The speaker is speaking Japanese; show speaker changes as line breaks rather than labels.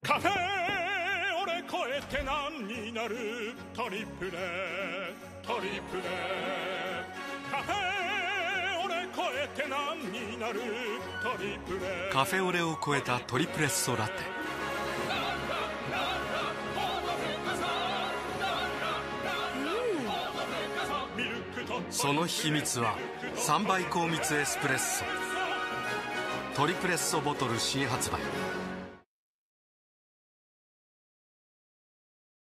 カフェオレ超えて何になる？トリプレトリプレカフェオレ超えて何になる？トリプレ
カフェオレを超えたトリプレッソラテ。その秘密は3倍高密エスプレッソ。トリプレッソボトル新発売。